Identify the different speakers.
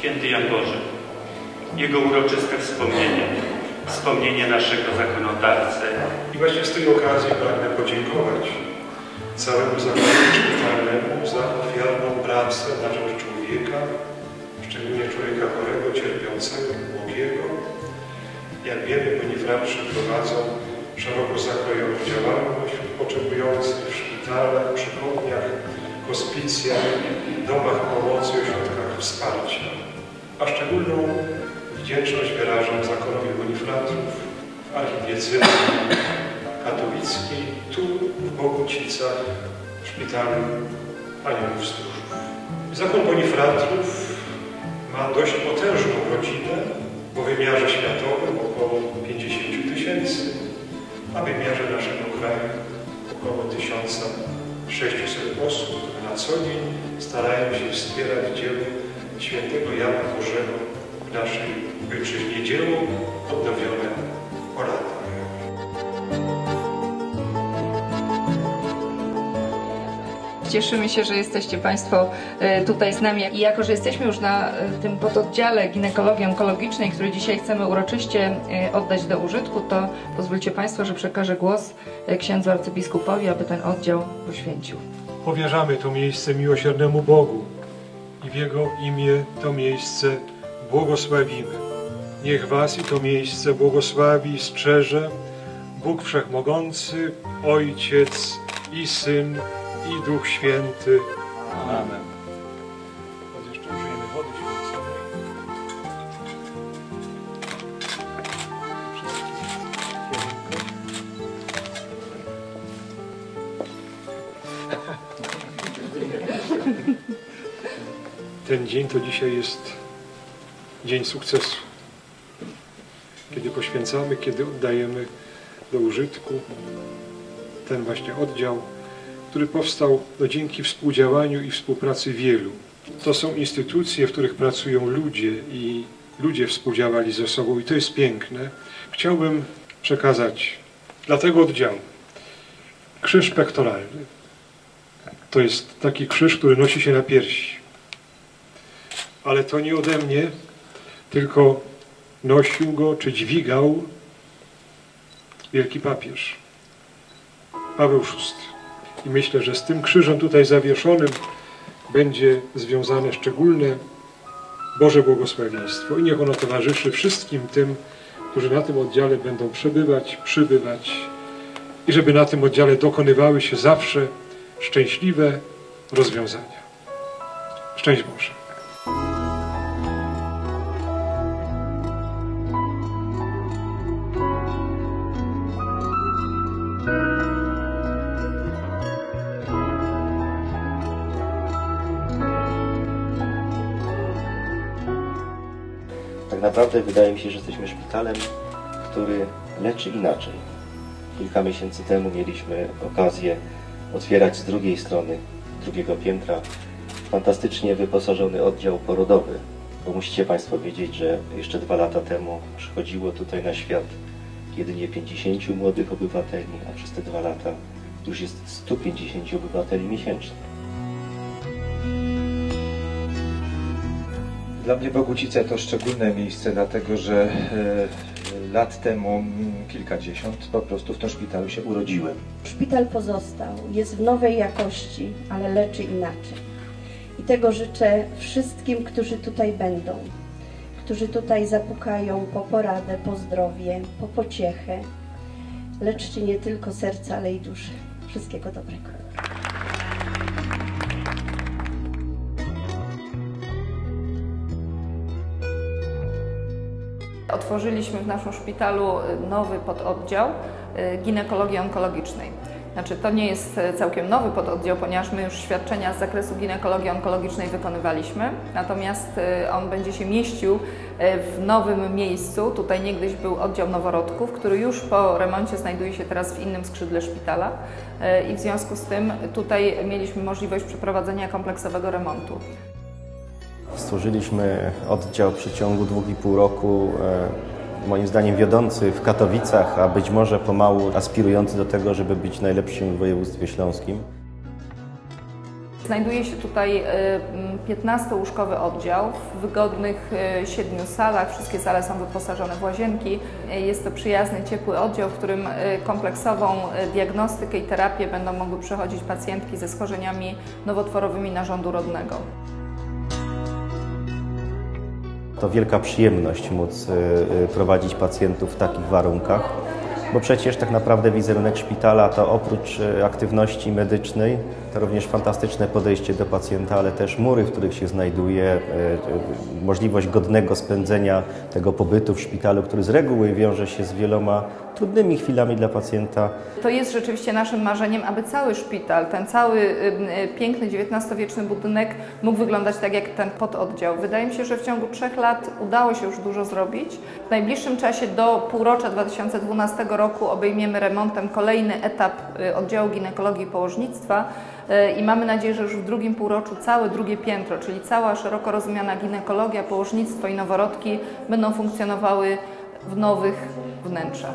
Speaker 1: święty Jan Boży. Jego uroczyste wspomnienie, wspomnienie naszego zakonodawcy.
Speaker 2: I właśnie z tej okazji pragnę podziękować całemu zakładowi szpitalnemu za ofiarną pracę na rzecz człowieka, szczególnie człowieka chorego, cierpiącego, ubogiego. Jak wiemy, bonifraci prowadzą szeroko zakrojoną działalność potrzebujących w szpitalach, przychodniach, hospicjach, domach pomocy, wsparcia. A szczególną wdzięczność wyrażam zakonowi bonifratów w archidiecezji katowickiej, tu w Bogucicach, w szpitalu Aniołów Stróżów. Zakon bonifratów ma dość potężną rodzinę, w wymiarze światowym około 50 tysięcy, a w wymiarze naszego kraju około 1600 osób, na co dzień starają się wspierać dzieło świętego Jana Bożego w naszej ojczyźnie. Dzieło odnowione latach.
Speaker 3: Cieszymy się, że jesteście Państwo e, tutaj z nami i jako, że jesteśmy już na e, tym pododdziale ginekologii onkologicznej, który dzisiaj chcemy uroczyście e, oddać do użytku, to pozwólcie Państwo, że przekażę głos księdzu arcybiskupowi, aby ten oddział poświęcił.
Speaker 2: Powierzamy to miejsce miłosiernemu Bogu w Jego imię to miejsce błogosławimy. Niech Was i to miejsce błogosławi i strzeże Bóg Wszechmogący, Ojciec i Syn i Duch Święty.
Speaker 4: Amen.
Speaker 2: Teraz jeszcze użyjemy wody święconej. Ten dzień to dzisiaj jest dzień sukcesu. Kiedy poświęcamy, kiedy oddajemy do użytku ten właśnie oddział, który powstał no, dzięki współdziałaniu i współpracy wielu. To są instytucje, w których pracują ludzie i ludzie współdziałali ze sobą i to jest piękne. Chciałbym przekazać dla tego oddziału krzyż pektoralny. To jest taki krzyż, który nosi się na piersi. Ale to nie ode mnie, tylko nosił go czy dźwigał wielki papież Paweł VI. I myślę, że z tym krzyżem tutaj zawieszonym będzie związane szczególne Boże błogosławieństwo i niech ono towarzyszy wszystkim tym, którzy na tym oddziale będą przebywać, przybywać i żeby na tym oddziale dokonywały się zawsze szczęśliwe rozwiązania. Szczęść Boże.
Speaker 4: Tak naprawdę wydaje mi się, że jesteśmy szpitalem, który leczy inaczej. Kilka miesięcy temu mieliśmy okazję otwierać z drugiej strony, drugiego piętra, fantastycznie wyposażony oddział porodowy. Bo musicie Państwo wiedzieć, że jeszcze dwa lata temu przychodziło tutaj na świat jedynie 50 młodych obywateli, a przez te dwa lata już jest 150 obywateli miesięcznie.
Speaker 5: Dla mnie Bogucice to szczególne miejsce, dlatego że e, lat temu, mm, kilkadziesiąt, po prostu w tym szpitalu się urodziłem.
Speaker 6: Szpital pozostał, jest w nowej jakości, ale leczy inaczej. I tego życzę wszystkim, którzy tutaj będą, którzy tutaj zapukają po poradę, po zdrowie, po pociechę. Leczcie nie tylko serca, ale i duszę. Wszystkiego dobrego.
Speaker 3: Otworzyliśmy w naszym szpitalu nowy pododdział y, ginekologii onkologicznej. Znaczy, to nie jest e, całkiem nowy pododdział, ponieważ my już świadczenia z zakresu ginekologii onkologicznej wykonywaliśmy, natomiast on będzie się mieścił w nowym miejscu. Tutaj niegdyś był oddział noworodków, który już po remoncie znajduje się teraz w innym skrzydle szpitala i w związku z tym tutaj mieliśmy możliwość przeprowadzenia kompleksowego remontu.
Speaker 4: Stworzyliśmy oddział w przeciągu dwóch i pół roku, e, moim zdaniem wiodący w Katowicach, a być może pomału aspirujący do tego, żeby być najlepszym w województwie śląskim.
Speaker 3: Znajduje się tutaj 15-łóżkowy oddział w wygodnych 7 salach. Wszystkie sale są wyposażone w łazienki. E, Jest to przyjazny, ciepły oddział, w którym e, kompleksową e, diagnostykę i terapię będą mogły przechodzić pacjentki ze schorzeniami nowotworowymi narządu rodnego.
Speaker 4: To wielka przyjemność móc y, y, prowadzić pacjentów w takich warunkach, bo przecież tak naprawdę wizerunek szpitala to oprócz y, aktywności medycznej, to również fantastyczne podejście do pacjenta, ale też mury, w których się znajduje, y, y, możliwość godnego spędzenia tego pobytu w szpitalu, który z reguły wiąże się z wieloma trudnymi chwilami dla pacjenta.
Speaker 3: To jest rzeczywiście naszym marzeniem, aby cały szpital, ten cały y, y, piękny XIX-wieczny budynek mógł wyglądać tak jak ten pododdział. Wydaje mi się, że w ciągu trzech lat udało się już dużo zrobić. W najbliższym czasie do półrocza 2012 roku obejmiemy remontem kolejny etap y, oddziału ginekologii i położnictwa i mamy nadzieję, że już w drugim półroczu całe drugie piętro, czyli cała szeroko rozumiana ginekologia, położnictwo i noworodki będą funkcjonowały w nowych wnętrzach.